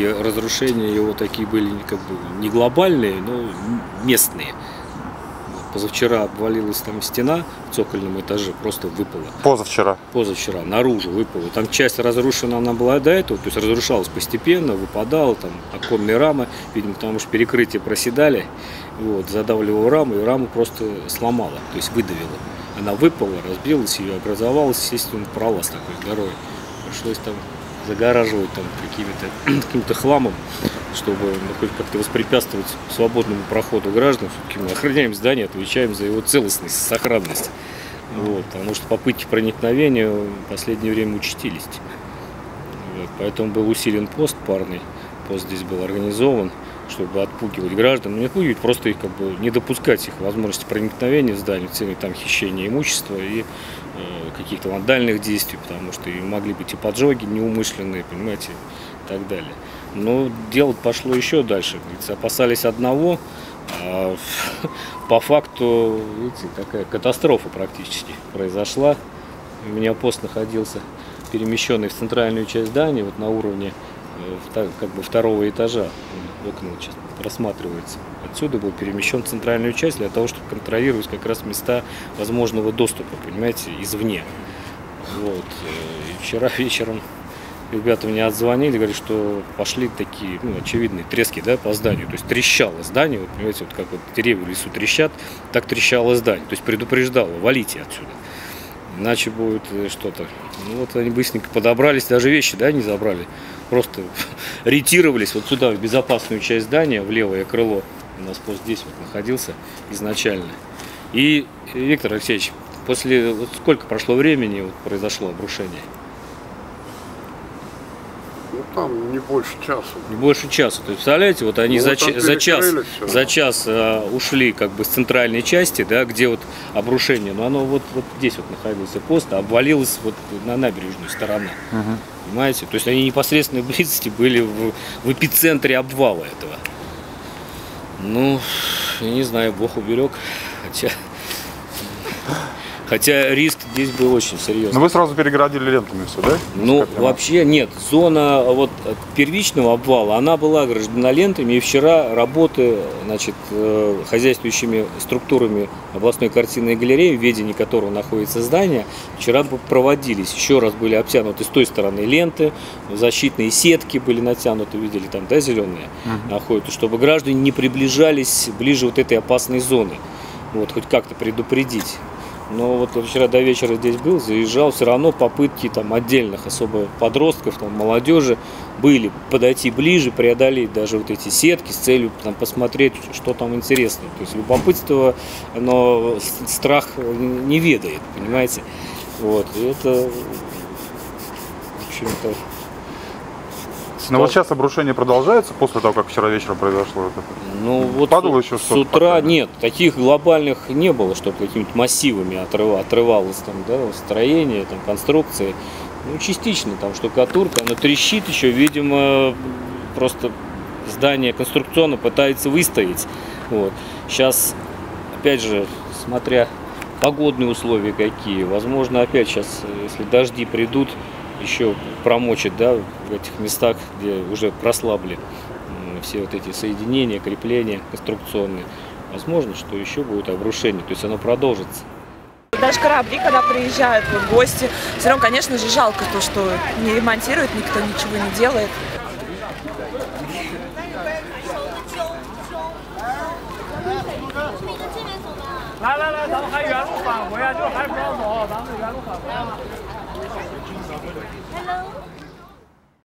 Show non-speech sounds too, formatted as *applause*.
и разрушения его такие были как бы не глобальные, но местные. Позавчера обвалилась там стена в цокольном этаже, просто выпала. Позавчера. Позавчера, наружу выпала. Там часть разрушена она была до этого, то есть разрушалась постепенно, выпадала, там оконные рамы, видимо, потому что перекрытие проседали, вот, задавливала раму, и раму просто сломала, то есть выдавила. Она выпала, разбилась, ее образовалась, естественно, пролаз такой горой. Пришлось там загораживать там какими-то *clears throat* каким-то хламом, чтобы ну, хоть как-то воспрепятствовать свободному проходу граждан. Все-таки мы охраняем здание, отвечаем за его целостность, сохранность. Вот, потому что попытки проникновения в последнее время участились. Вот, поэтому был усилен пост парный. Пост здесь был организован, чтобы отпугивать граждан. Ну, не отпугивать, просто их как бы не допускать их возможности проникновения в здание, в там хищения имущества и э, каких-то вандальных действий, потому что и могли быть и поджоги неумышленные, понимаете, и так далее. Но дело пошло еще дальше. Говорится, опасались одного, а *laughs* по факту, видите, такая катастрофа практически произошла. У меня пост находился перемещенный в центральную часть здания, вот на уровне как бы второго этажа. Окна сейчас просматривается. Отсюда был перемещен в центральную часть для того, чтобы контролировать как раз места возможного доступа, понимаете, извне. Вот. Э, и вчера *laughs* вечером ребята мне отзвонили, говорят, что пошли такие, ну, очевидные трески, да, по зданию. То есть трещало здание, вот, понимаете, вот как вот деревья в лесу трещат, так трещало здание. То есть предупреждало, валите отсюда. Иначе будет э, что-то. Ну вот они быстренько подобрались, даже вещи, да, не забрали. Просто *laughs* ретировались вот сюда, в безопасную часть здания, в левое крыло. У нас пост здесь вот находился изначально. И, Виктор Алексеевич, после вот сколько прошло времени вот произошло обрушение? Там не больше часа. Не больше часа. То есть, представляете, вот они Ну, за, вот за час, всё. за час э, ушли как бы с центральной части, да, где вот обрушение, но оно вот, вот здесь вот находился пост, а обвалилось вот на набережную сторона. Понимаете? То есть они непосредственно близости были в, в эпицентре обвала этого. Ну, я не знаю, Бог уберег. Хотя, хотя риск здесь был очень серьезный. Но вы сразу перегородили лентами все, да? Ну, вообще нет. Зона вот первичного обвала, она была ограждена лентами. И вчера работы значит, э, хозяйствующими структурами областной картинной галереи, в ведении которого находится здание, вчера проводились. Еще раз были обтянуты с той стороны ленты, защитные сетки были натянуты, видели там, да, зеленые находятся, чтобы граждане не приближались ближе вот этой опасной зоны. Вот, хоть как-то предупредить. Но вот вчера до вечера здесь был, заезжал, все равно попытки там отдельных, особо подростков, там, молодежи были подойти ближе, преодолеть даже вот эти сетки с целью там, посмотреть, что там интересно. То есть любопытство, оно с- страх не ведает, понимаете? Вот, и это, в общем-то, Но вот сейчас обрушение продолжается после того, как вчера вечером произошло это. Ну вот Падало с- еще с утра пока? нет, таких глобальных не было, чтобы какими-то массивами отрыва- отрывалось там, да, строение, там, конструкции. Ну, частично там штукатурка, оно трещит еще, видимо, просто здание конструкционно пытается выстоять. Вот. Сейчас, опять же, смотря погодные условия какие, возможно, опять сейчас, если дожди придут, еще промочит, да, в этих местах, где уже прослабли все вот эти соединения, крепления конструкционные. Возможно, что еще будет обрушение, то есть оно продолжится. Даже корабли, когда приезжают вот, гости, все равно, конечно же, жалко то, что не ремонтирует, никто ничего не делает. 来 Hello.